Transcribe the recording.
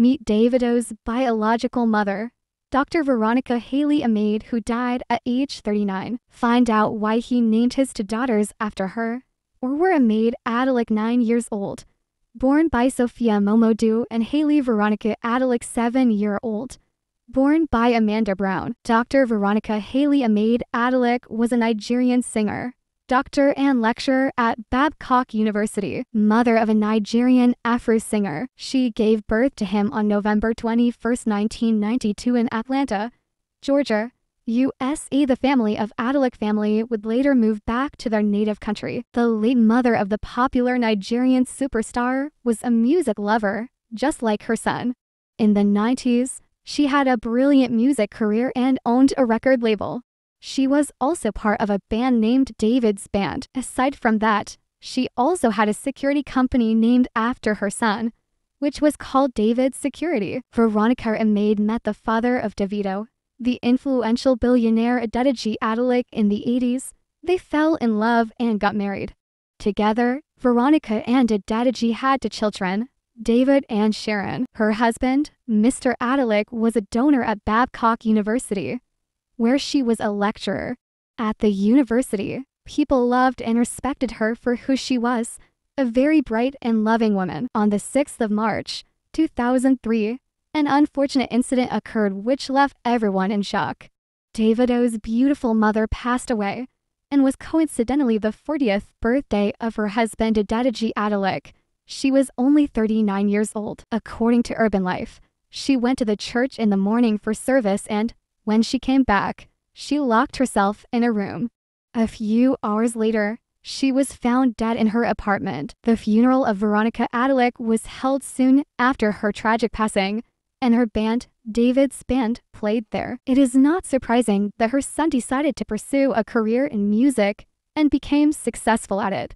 Meet Davido's biological mother, Dr. Veronica Hailey Imade, who died at age 39. Find out why he named his two daughters after her. Or were Imade Adeleke 9 years old, born by Sophia Momodu and Hailey Veronica Adeleke 7 year old. Born by Amanda Brown, Dr. Veronica Hailey Imade Adeleke was a Nigerian singer, doctor and lecturer at Babcock University, mother of a Nigerian Afro singer. She gave birth to him on November 21, 1992 in Atlanta, Georgia, USA. The family of Adeleke family would later move back to their native country. The late mother of the popular Nigerian superstar was a music lover, just like her son. In the 90s, she had a brilliant music career and owned a record label. She was also part of a band named David's Band. Aside from that, she also had a security company named after her son, which was called David Security. Veronica Imade met the father of Davido, the influential billionaire Adedeji Adeleke in the 80s. They fell in love and got married. Together, Veronica and Adedeji had two children, David and Sharon. Her husband, Mr. Adeleke, was a donor at Babcock University where she was a lecturer. At the university, people loved and respected her for who she was, a very bright and loving woman. On the 6th of March, 2003, an unfortunate incident occurred which left everyone in shock. Davido's beautiful mother passed away and was coincidentally the 40th birthday of her husband Adedeji Adeleke. She was only 39 years old. According to Urban Life, she went to the church in the morning for service and, when she came back, she locked herself in a room. A few hours later, she was found dead in her apartment. The funeral of Veronica Adeleke was held soon after her tragic passing, and her band, David's Band, played there. It is not surprising that her son decided to pursue a career in music and became successful at it.